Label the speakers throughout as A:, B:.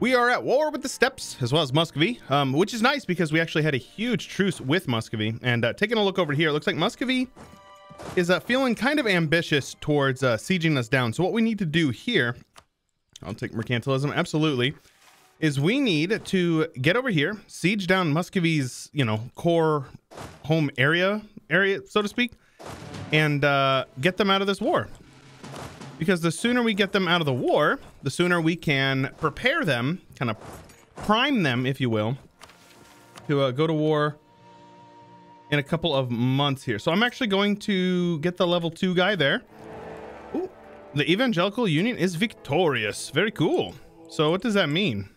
A: We are at war with the Steppes as well as Muscovy, um, which is nice because we actually had a huge truce with Muscovy. And uh, taking a look over here, it looks like Muscovy is uh, feeling kind of ambitious towards uh, sieging us down. So what we need to do here, I'll take mercantilism, absolutely, is we need to get over here, siege down Muscovy's, you know, core home area, area, so to speak, and uh, get them out of this war because the sooner we get them out of the war, the sooner we can prepare them, kind of prime them, if you will, to uh, go to war in a couple of months here. So I'm actually going to get the level two guy there. Ooh, the Evangelical Union is victorious. Very cool. So what does that mean?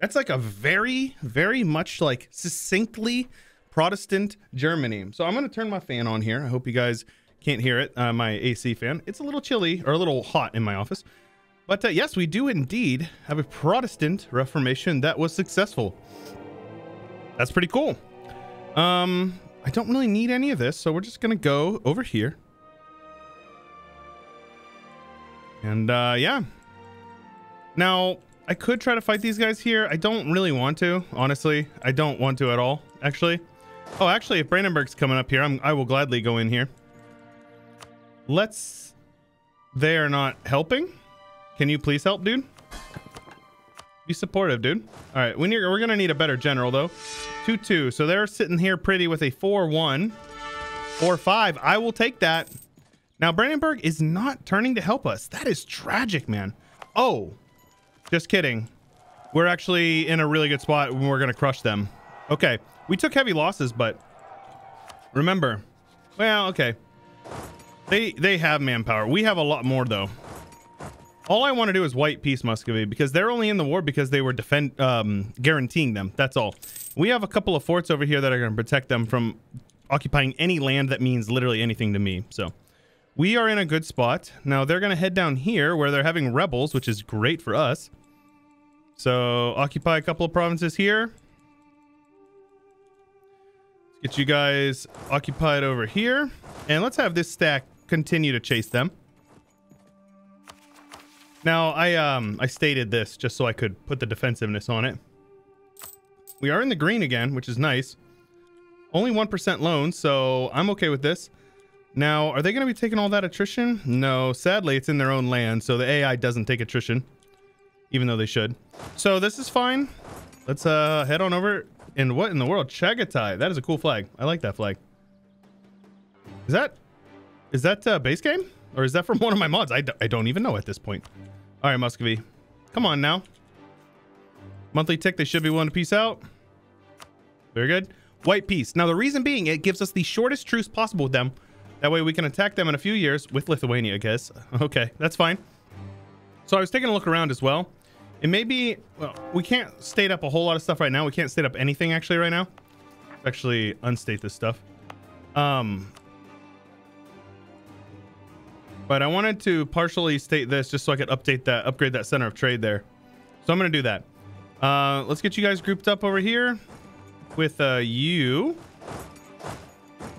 A: That's like a very, very much like succinctly Protestant Germany. So I'm going to turn my fan on here. I hope you guys can't hear it, uh, my AC fan. It's a little chilly or a little hot in my office. But uh, yes, we do indeed have a Protestant Reformation that was successful. That's pretty cool. Um, I don't really need any of this, so we're just going to go over here. And uh, yeah. Now, I could try to fight these guys here. I don't really want to, honestly. I don't want to at all, actually. Oh, actually, if Brandenburg's coming up here, I'm, I will gladly go in here. Let's... They are not helping? Can you please help, dude? Be supportive, dude. All right, we need, we're going to need a better general, though. 2-2. So they're sitting here pretty with a 4-1. 4-5. I will take that. Now, Brandenburg is not turning to help us. That is tragic, man. Oh, just kidding. We're actually in a really good spot when we're going to crush them. Okay. We took heavy losses, but remember. Well, okay. They they have manpower. We have a lot more though. All I want to do is white peace Muscovy because they're only in the war because they were defend um, guaranteeing them. That's all. We have a couple of forts over here that are going to protect them from occupying any land that means literally anything to me. So we are in a good spot. Now they're going to head down here where they're having rebels, which is great for us. So occupy a couple of provinces here. Get you guys occupied over here. And let's have this stack continue to chase them. Now, I um I stated this just so I could put the defensiveness on it. We are in the green again, which is nice. Only 1% loan, so I'm okay with this. Now, are they going to be taking all that attrition? No, sadly, it's in their own land, so the AI doesn't take attrition, even though they should. So this is fine. Let's uh head on over. And what in the world? Chagatai. That is a cool flag. I like that flag. Is that is that uh, base game? Or is that from one of my mods? I d I don't even know at this point. All right, Muscovy. Come on now. Monthly tick, they should be willing to peace out. Very good. White peace. Now, the reason being, it gives us the shortest truce possible with them. That way we can attack them in a few years with Lithuania, I guess. Okay, that's fine. So I was taking a look around as well. It may be, well, we can't state up a whole lot of stuff right now. We can't state up anything actually right now. Let's actually unstate this stuff. Um, but I wanted to partially state this just so I could update that, upgrade that center of trade there. So I'm going to do that. Uh, let's get you guys grouped up over here with uh, you.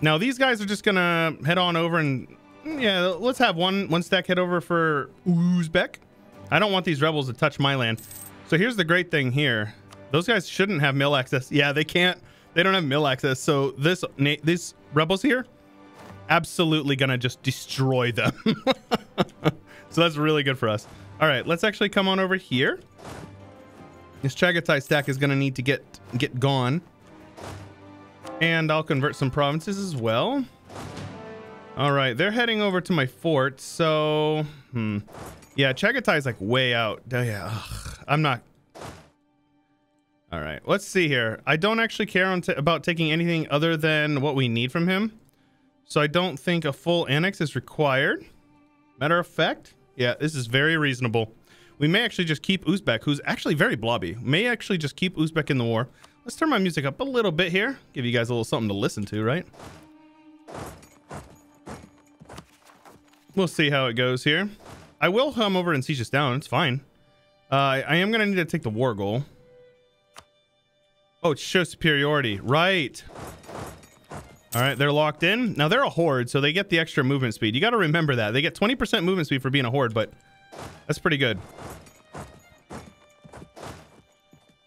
A: Now these guys are just going to head on over and yeah, let's have one one stack head over for Uzbek. I don't want these rebels to touch my land. So here's the great thing here. Those guys shouldn't have mill access. Yeah, they can't. They don't have mill access. So this these rebels here absolutely gonna just destroy them. so that's really good for us. All right, let's actually come on over here. This Chagatai stack is gonna need to get get gone. And I'll convert some provinces as well. All right, they're heading over to my fort. So, hmm. Yeah, Chagatai is like way out. Oh, yeah, ugh, I'm not. All right, let's see here. I don't actually care about taking anything other than what we need from him. So I don't think a full annex is required. Matter of fact, yeah, this is very reasonable. We may actually just keep Uzbek, who's actually very blobby. May actually just keep Uzbek in the war. Let's turn my music up a little bit here. Give you guys a little something to listen to, right? We'll see how it goes here. I will come over and siege this down. It's fine. Uh, I am going to need to take the war goal. Oh, it shows superiority. Right. All right, they're locked in. Now, they're a horde, so they get the extra movement speed. You got to remember that. They get 20% movement speed for being a horde, but that's pretty good.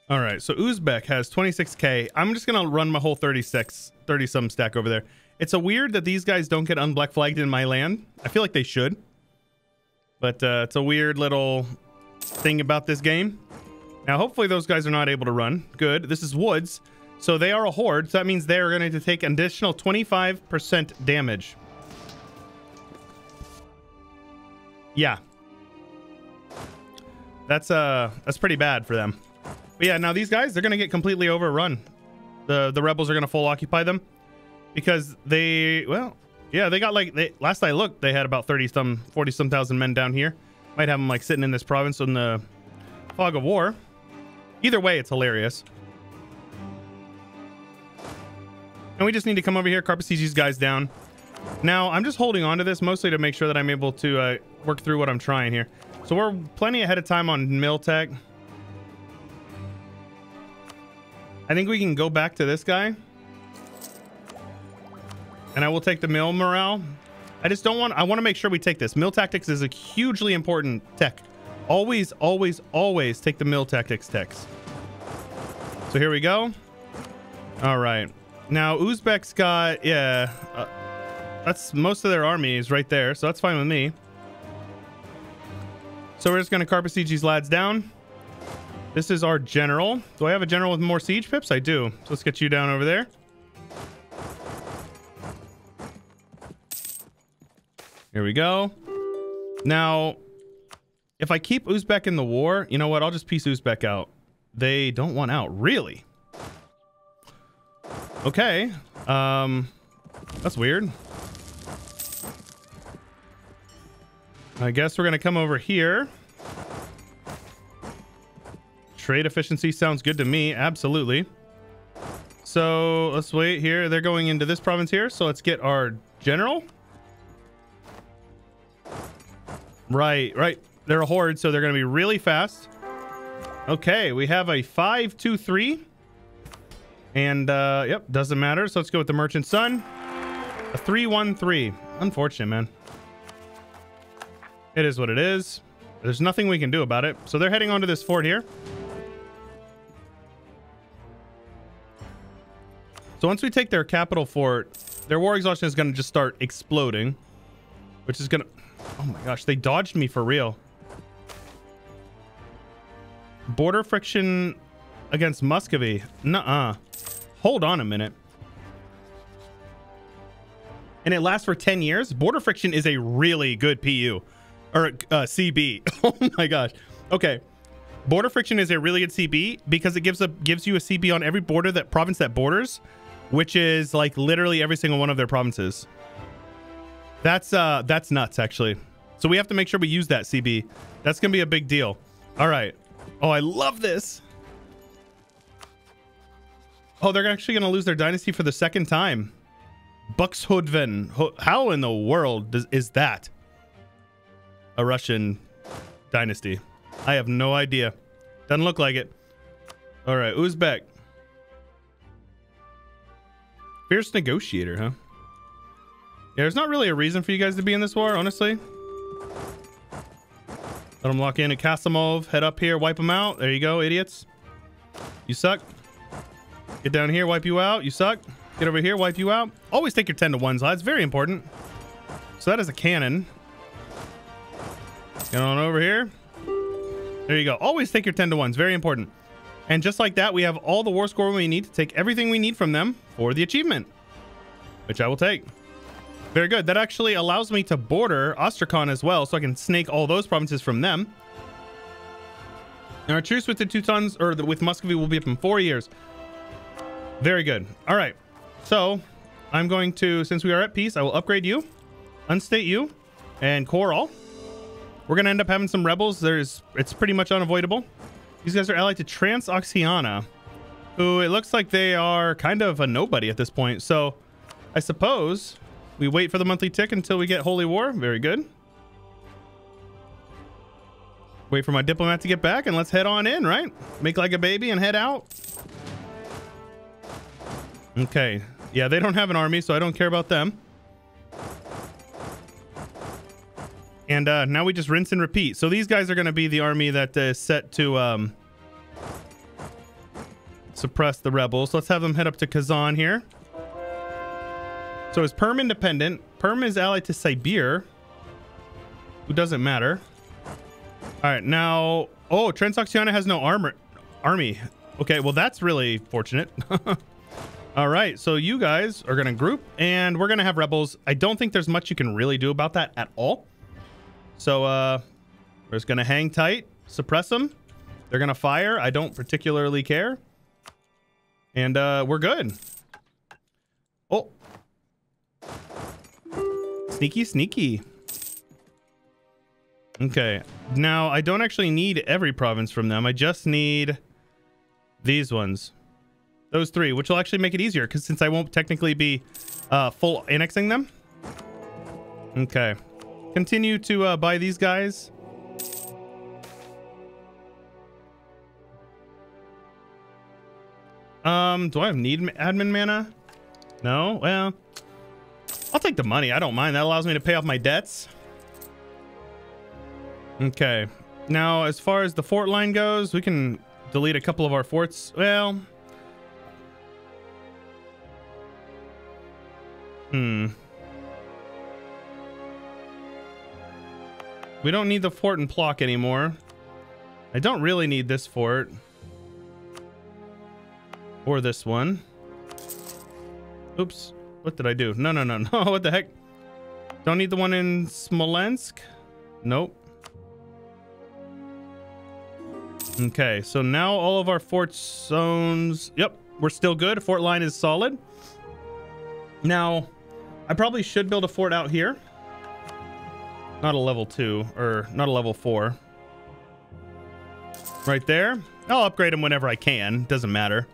A: All right, so Uzbek has 26k. I'm just gonna run my whole 36, 30 some stack over there. It's a weird that these guys don't get unblack flagged in my land. I feel like they should, but uh, it's a weird little thing about this game. Now, hopefully those guys are not able to run. Good. This is woods, so they are a horde. So that means they are going to take additional 25% damage. Yeah, that's uh that's pretty bad for them. But yeah, now these guys, they're gonna get completely overrun. The the rebels are gonna full occupy them because they well, yeah, they got like they last I looked, they had about 30 some 40 some thousand men down here. Might have them like sitting in this province in the fog of war. Either way, it's hilarious. And we just need to come over here, carpet these guys down. Now, I'm just holding on to this mostly to make sure that I'm able to uh, work through what I'm trying here. So we're plenty ahead of time on mill tech. I think we can go back to this guy. And I will take the mill morale. I just don't want... I want to make sure we take this. Mill tactics is a hugely important tech. Always, always, always take the mill tactics techs. So here we go. All right. Now, Uzbek's got... Yeah. Uh, that's most of their army is right there. So that's fine with me. So we're just going to these lads down. This is our general. Do I have a general with more siege pips? I do. So let's get you down over there. Here we go. Now, if I keep Uzbek in the war, you know what? I'll just peace Uzbek out. They don't want out. Really? Okay. Um, that's weird. I guess we're going to come over here. Trade efficiency sounds good to me. Absolutely. So let's wait here. They're going into this province here. So let's get our general. Right, right. They're a horde, so they're going to be really fast. Okay, we have a 5-2-3. And, uh, yep, doesn't matter. So let's go with the Merchant Sun. A 3-1-3. Unfortunate, man. It is what it is. There's nothing we can do about it. So they're heading onto this fort here. So once we take their capital fort, their war exhaustion is going to just start exploding, which is going to... Oh my gosh, they dodged me for real. Border friction against Muscovy. Nuh-uh. Hold on a minute. And it lasts for 10 years? Border friction is a really good PU or uh, CB. oh my gosh. Okay. Border friction is a really good CB because it gives a gives you a CB on every border that province that borders, which is like literally every single one of their provinces. That's uh that's nuts actually. So we have to make sure we use that CB. That's gonna be a big deal. All right. Oh, I love this. Oh, they're actually gonna lose their dynasty for the second time. Buxhudven. How in the world does, is that? a Russian dynasty. I have no idea. Doesn't look like it. All right, Uzbek. Fierce negotiator, huh? Yeah, there's not really a reason for you guys to be in this war, honestly. Let them lock in a Kasimov. Head up here, wipe them out. There you go, idiots. You suck. Get down here, wipe you out. You suck. Get over here, wipe you out. Always take your 10 to 1s, lads. Very important. So that is a cannon. Get on over here. There you go. Always take your 10 to 1s. Very important. And just like that, we have all the war score we need to take everything we need from them for the achievement, which I will take. Very good. That actually allows me to border Astrakhan as well, so I can snake all those provinces from them. And our truce with the Teutons, or the, with Muscovy, will be up in four years. Very good. All right. So I'm going to, since we are at peace, I will upgrade you, unstate you, and core all. We're going to end up having some rebels. There's It's pretty much unavoidable. These guys are allied to Transoxiana, who it looks like they are kind of a nobody at this point. So I suppose we wait for the monthly tick until we get Holy War. Very good. Wait for my diplomat to get back and let's head on in, right? Make like a baby and head out. Okay. Yeah, they don't have an army, so I don't care about them. And uh, now we just rinse and repeat. So these guys are going to be the army that is set to um, suppress the rebels. Let's have them head up to Kazan here. So is Perm independent? Perm is allied to Sibir, who doesn't matter. All right, now, oh, Transoxiana has no armor, army. Okay, well, that's really fortunate. All right, so you guys are going to group, and we're going to have rebels. I don't think there's much you can really do about that at all. So uh, we're just going to hang tight, suppress them. They're going to fire. I don't particularly care. And uh, we're good. Oh. Sneaky, sneaky. Okay. Now, I don't actually need every province from them. I just need these ones. Those three, which will actually make it easier because since I won't technically be uh, full annexing them. Okay. Continue to uh, buy these guys. Um, do I need admin mana? No? Well, I'll take the money. I don't mind. That allows me to pay off my debts. Okay. Now, as far as the fort line goes, we can delete a couple of our forts. Well... Hmm. We don't need the fort and Plock anymore. I don't really need this fort. Or this one. Oops. What did I do? No, no, no, no. what the heck? Don't need the one in Smolensk? Nope. Okay, so now all of our fort zones... Yep, we're still good. Fort line is solid. Now, I probably should build a fort out here. Not a level 2, or not a level 4. Right there. I'll upgrade them whenever I can. Doesn't matter.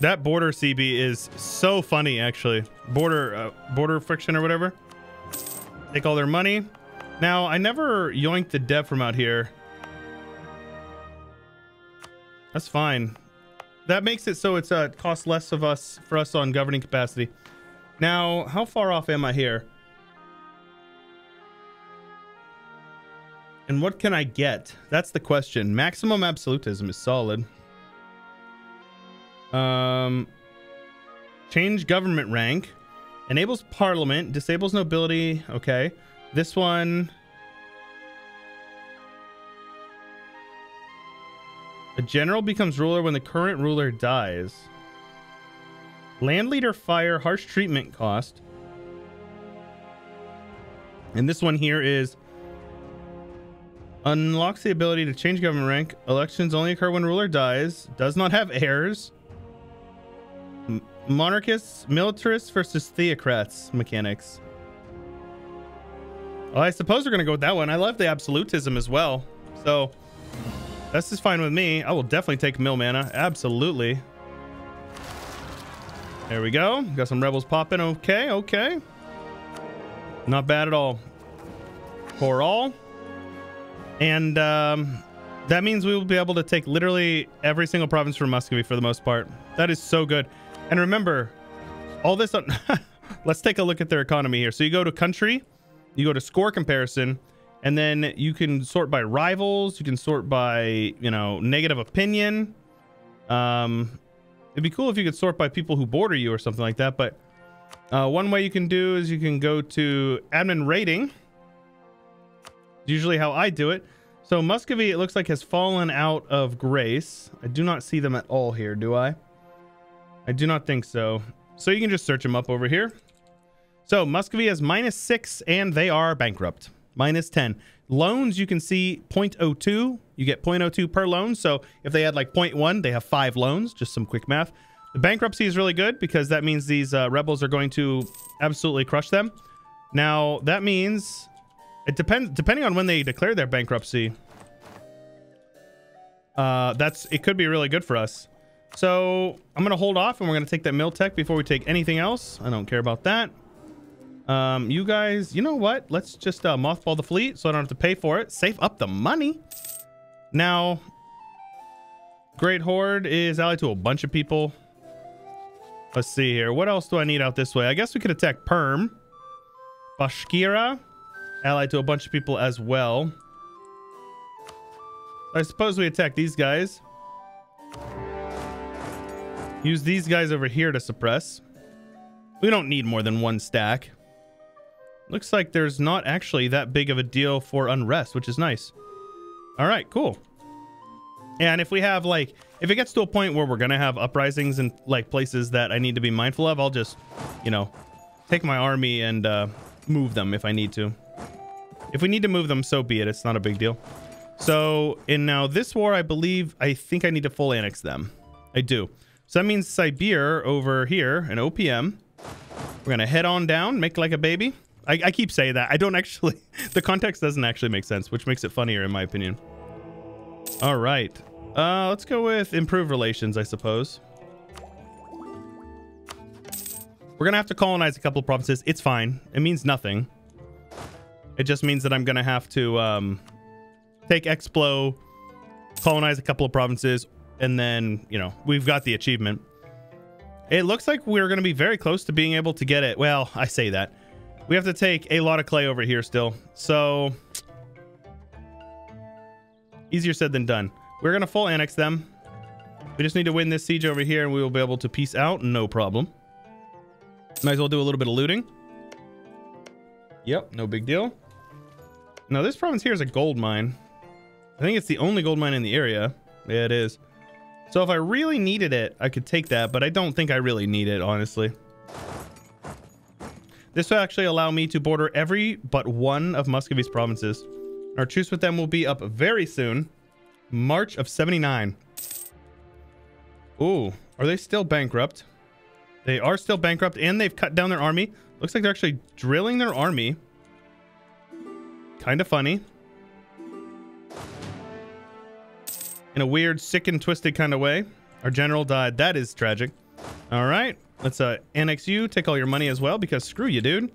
A: That border CB is so funny, actually. Border uh, border friction or whatever. Take all their money. Now, I never yoinked the dev from out here. That's fine. That makes it so it's uh costs less of us for us on governing capacity. Now, how far off am I here? And what can I get? That's the question. Maximum absolutism is solid. Um, change government rank. Enables parliament. Disables nobility. Okay. This one. A general becomes ruler when the current ruler dies. Land leader fire. Harsh treatment cost. And this one here is unlocks the ability to change government rank. Elections only occur when ruler dies. Does not have heirs monarchists, militarists versus theocrats mechanics. Well, I suppose we're going to go with that one. I love the absolutism as well. So this is fine with me. I will definitely take mill mana. Absolutely. There we go. Got some rebels popping. Okay, okay. Not bad at all. For all. And um, that means we will be able to take literally every single province from Muscovy for the most part. That is so good. And remember, all this... Let's take a look at their economy here. So you go to country, you go to score comparison, and then you can sort by rivals. You can sort by, you know, negative opinion. Um, it'd be cool if you could sort by people who border you or something like that. But uh, one way you can do is you can go to admin rating. Usually how I do it. So Muscovy, it looks like has fallen out of grace. I do not see them at all here, do I? I do not think so. So you can just search them up over here. So Muscovy has minus six and they are bankrupt. Minus 10. Loans, you can see 0.02. You get 0.02 per loan. So if they had like 0.1, they have five loans. Just some quick math. The bankruptcy is really good because that means these uh, rebels are going to absolutely crush them. Now, that means it depends depending on when they declare their bankruptcy. Uh, that's it could be really good for us. So I'm going to hold off and we're going to take that mill tech before we take anything else. I don't care about that. Um, you guys, you know what? Let's just uh, mothball the fleet so I don't have to pay for it. Save up the money. Now, Great Horde is allied to a bunch of people. Let's see here. What else do I need out this way? I guess we could attack Perm. Bashkira, allied to a bunch of people as well. I suppose we attack these guys. Use these guys over here to suppress. We don't need more than one stack. Looks like there's not actually that big of a deal for unrest, which is nice. All right, cool. And if we have like, if it gets to a point where we're going to have uprisings and like places that I need to be mindful of, I'll just, you know, take my army and uh, move them if I need to. If we need to move them, so be it. It's not a big deal. So in now this war, I believe, I think I need to full annex them. I do. So that means Siberia over here, an OPM. We're going to head on down, make like a baby. I, I keep saying that. I don't actually, the context doesn't actually make sense, which makes it funnier in my opinion. All right. Uh, let's go with improve relations, I suppose. We're going to have to colonize a couple of provinces. It's fine. It means nothing. It just means that I'm going to have to um, take Explo, colonize a couple of provinces, and then, you know, we've got the achievement. It looks like we're going to be very close to being able to get it. Well, I say that. We have to take a lot of clay over here still. So, easier said than done. We're going to full annex them. We just need to win this siege over here and we will be able to peace out. No problem. Might as well do a little bit of looting. Yep, no big deal. Now, this province here is a gold mine. I think it's the only gold mine in the area. Yeah, it is. So if I really needed it, I could take that, but I don't think I really need it, honestly. This will actually allow me to border every but one of Muscovy's provinces. Our truce with them will be up very soon. March of 79. Ooh, are they still bankrupt? They are still bankrupt and they've cut down their army. Looks like they're actually drilling their army. Kind of funny. In a weird, sick and twisted kind of way. Our general died. That is tragic. All right. Let's uh, annex you. Take all your money as well because screw you, dude.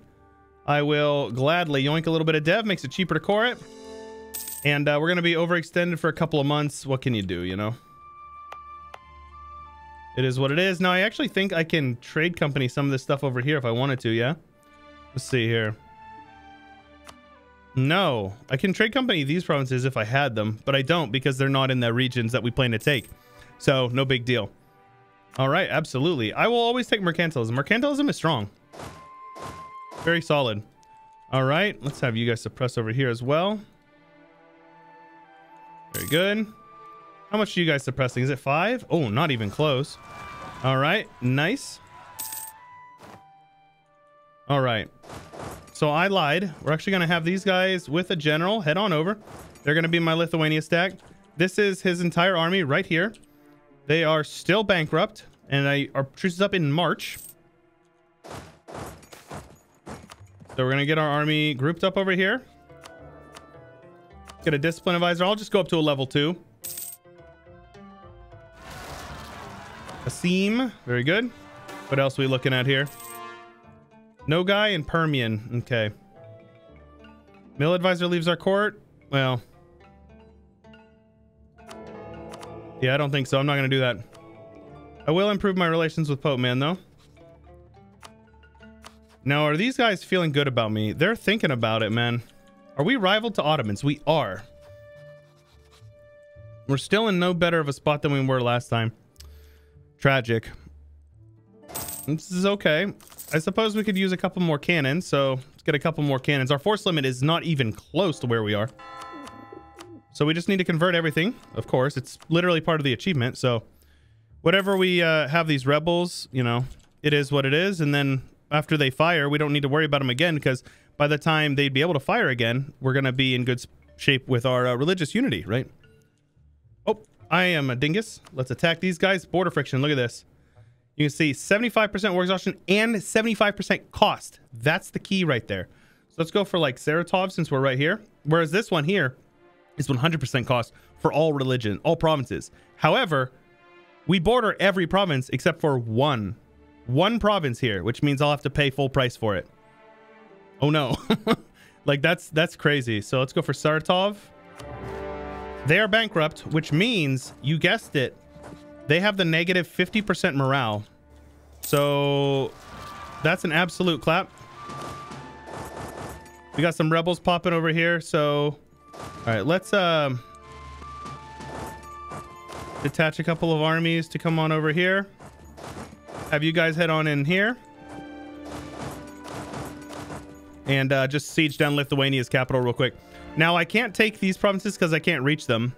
A: I will gladly yoink a little bit of dev. Makes it cheaper to core it. And uh, we're going to be overextended for a couple of months. What can you do, you know? It is what it is. Now, I actually think I can trade company some of this stuff over here if I wanted to, yeah? Let's see here. No, I can trade company these provinces if I had them, but I don't because they're not in the regions that we plan to take. So, no big deal. All right, absolutely. I will always take mercantilism. Mercantilism is strong. Very solid. All right, let's have you guys suppress over here as well. Very good. How much are you guys suppressing? Is it five? Oh, not even close. All right, nice. All right. So I lied. We're actually going to have these guys with a general head on over. They're going to be my Lithuania stack. This is his entire army right here. They are still bankrupt, and our truce is up in March. So we're to get our army grouped up over here. Get a discipline advisor. I'll just go up to a level two. A Asim. Very good. What else are we looking at here? No guy in Permian. Okay. Mill advisor leaves our court. Well. Yeah, I don't think so. I'm not going to do that. I will improve my relations with Pope Man, though. Now, are these guys feeling good about me? They're thinking about it, man. Are we rival to Ottomans? We are. We're still in no better of a spot than we were last time. Tragic. This is okay. I suppose we could use a couple more cannons, so let's get a couple more cannons. Our force limit is not even close to where we are. So we just need to convert everything, of course. It's literally part of the achievement, so whatever we uh, have these rebels, you know, it is what it is. And then after they fire, we don't need to worry about them again because by the time they'd be able to fire again, we're going to be in good shape with our uh, religious unity, right? Oh, I am a dingus. Let's attack these guys. Border friction. Look at this. You can see 75% war exhaustion and 75% cost. That's the key right there. So let's go for like Saratov since we're right here. Whereas this one here is 100% cost for all religion, all provinces. However, we border every province except for one. One province here, which means I'll have to pay full price for it. Oh no. like that's that's crazy. So let's go for Saratov. They are bankrupt, which means, you guessed it, they have the negative 50% morale. So that's an absolute clap. We got some rebels popping over here. So, all right, let's um, detach a couple of armies to come on over here. have you guys head on in here and uh, just siege down Lithuania's capital real quick. Now, I can't take these provinces because I can't reach them,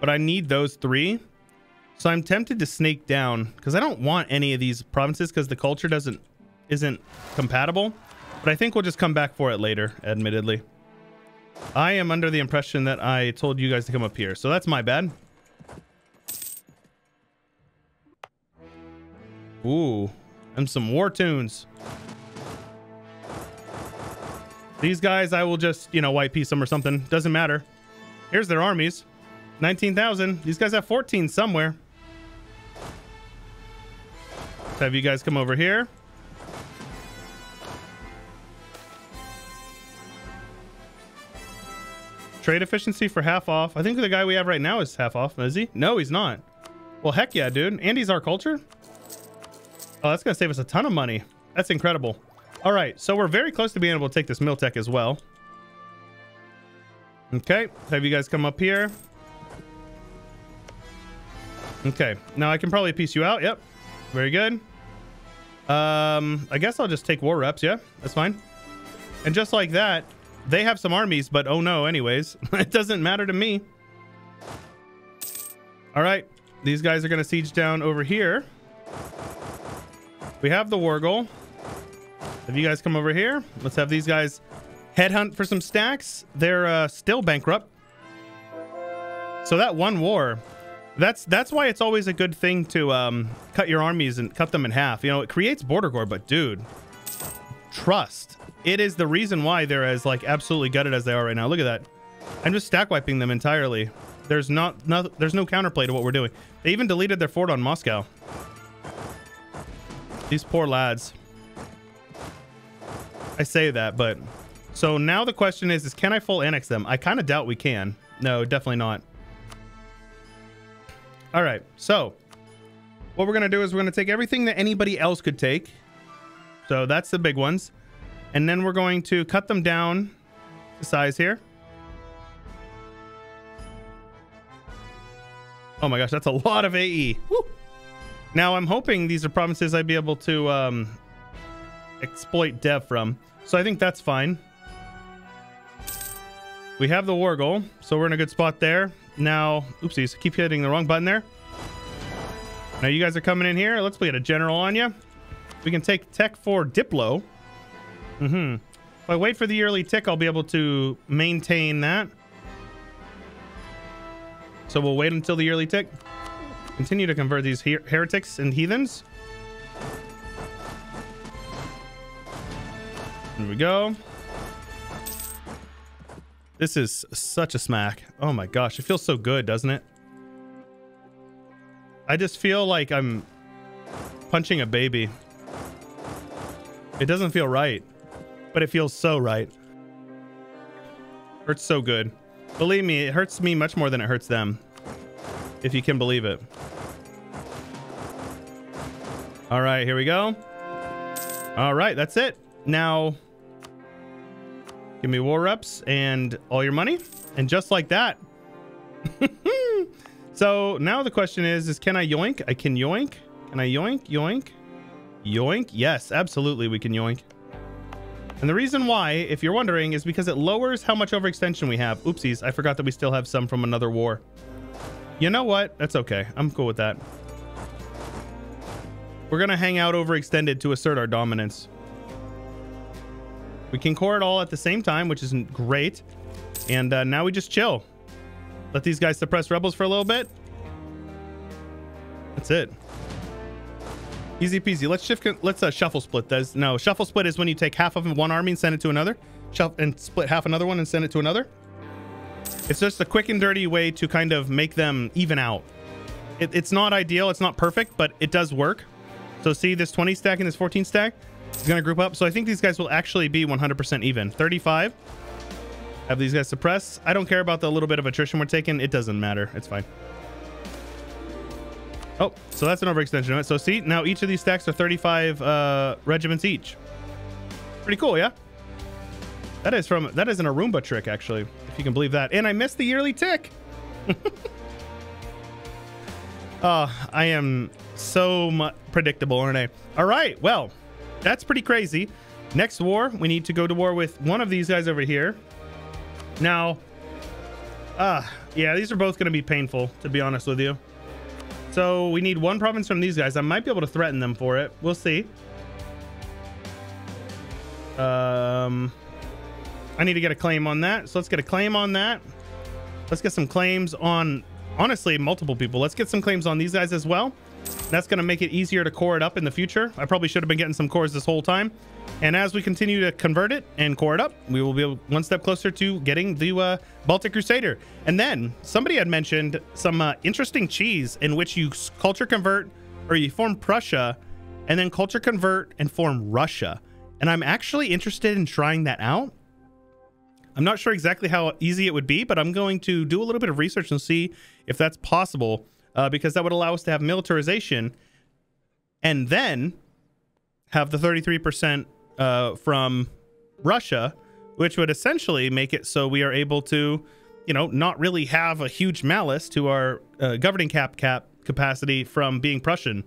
A: but I need those three. So I'm tempted to snake down because I don't want any of these provinces because the culture doesn't isn't compatible. But I think we'll just come back for it later, admittedly. I am under the impression that I told you guys to come up here, so that's my bad. Ooh, and some war tunes. These guys, I will just, you know, white peace them or something. Doesn't matter. Here's their armies. 19,000. These guys have 14 somewhere. Have you guys come over here. Trade efficiency for half off. I think the guy we have right now is half off. Is he? No, he's not. Well, heck yeah, dude. Andy's our culture. Oh, that's going to save us a ton of money. That's incredible. All right, so we're very close to being able to take this Miltech as well. Okay, have you guys come up here. Okay, now I can probably peace you out. Yep, very good. Um, I guess I'll just take war reps. Yeah, that's fine. And just like that, they have some armies, but oh no, anyways, it doesn't matter to me. All right, these guys are going to siege down over here. We have the war goal. Have you guys come over here? Let's have these guys headhunt for some stacks. They're uh, still bankrupt. So that one war, that's that's why it's always a good thing to um, cut your armies and cut them in half. You know, it creates border gore, but dude, trust. It is the reason why they're as like absolutely gutted as they are right now. Look at that. I'm just stack wiping them entirely. There's not, not there's no counterplay to what we're doing. They even deleted their fort on Moscow. These poor lads. I say that, but so now the question is, is can I full annex them? I kind of doubt we can. No, definitely not. All right, so what we're going to do is we're going to take everything that anybody else could take. So that's the big ones. And then we're going to cut them down to size here. Oh my gosh, that's a lot of AE. Woo. Now I'm hoping these are provinces I'd be able to um, exploit dev from. So I think that's fine. We have the war goal, so we're in a good spot there. Now, oopsies, keep hitting the wrong button there. Now you guys are coming in here. Let's get a general on you. We can take tech for Diplo. Mm-hmm. If I wait for the yearly tick, I'll be able to maintain that. So we'll wait until the yearly tick. Continue to convert these her heretics and heathens. Here we go. This is such a smack. Oh my gosh, it feels so good, doesn't it? I just feel like I'm punching a baby. It doesn't feel right, but it feels so right. Hurts so good. Believe me, it hurts me much more than it hurts them. If you can believe it. All right, here we go. All right, that's it. Now, Give me war reps and all your money. And just like that. so now the question is, is can I yoink? I can yoink. Can I yoink? Yoink? Yoink? Yes, absolutely we can yoink. And the reason why, if you're wondering, is because it lowers how much overextension we have. Oopsies, I forgot that we still have some from another war. You know what? That's okay. I'm cool with that. We're going to hang out overextended to assert our dominance. We can core it all at the same time, which isn't great. And uh, now we just chill. Let these guys suppress rebels for a little bit. That's it. Easy peasy. Let's shift. Let's uh, shuffle split. Does no shuffle split is when you take half of one army and send it to another. Shuffle and split half another one and send it to another. It's just a quick and dirty way to kind of make them even out. It, it's not ideal. It's not perfect, but it does work. So see this 20 stack and this 14 stack. He's going to group up. So I think these guys will actually be 100% even. 35. Have these guys suppress. I don't care about the little bit of attrition we're taking. It doesn't matter. It's fine. Oh, so that's an overextension. So see, now each of these stacks are 35 uh, regiments each. Pretty cool, yeah? That is from, that is an Arumba trick, actually, if you can believe that. And I missed the yearly tick. Uh, I am so predictable, aren't I? All right, well, that's pretty crazy. Next war, we need to go to war with one of these guys over here. Now, uh, yeah, these are both going to be painful, to be honest with you. So we need one province from these guys. I might be able to threaten them for it. We'll see. Um, I need to get a claim on that. So let's get a claim on that. Let's get some claims on, honestly, multiple people. Let's get some claims on these guys as well. That's going to make it easier to core it up in the future. I probably should have been getting some cores this whole time. And as we continue to convert it and core it up, we will be one step closer to getting the uh, Baltic Crusader. And then somebody had mentioned some uh, interesting cheese in which you culture convert or you form Prussia and then culture convert and form Russia. And I'm actually interested in trying that out. I'm not sure exactly how easy it would be, but I'm going to do a little bit of research and see if that's possible uh, because that would allow us to have militarization and then have the 33% uh, from Russia, which would essentially make it so we are able to, you know, not really have a huge malice to our uh, governing cap cap capacity from being Prussian.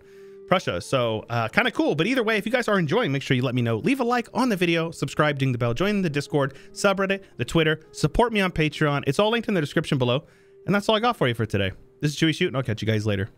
A: Prussia. So uh, kind of cool. But either way, if you guys are enjoying, make sure you let me know. Leave a like on the video, subscribe, ding the bell, join the Discord, subreddit, the Twitter, support me on Patreon. It's all linked in the description below. And that's all I got for you for today. This is Chewyshoot, and I'll catch you guys later.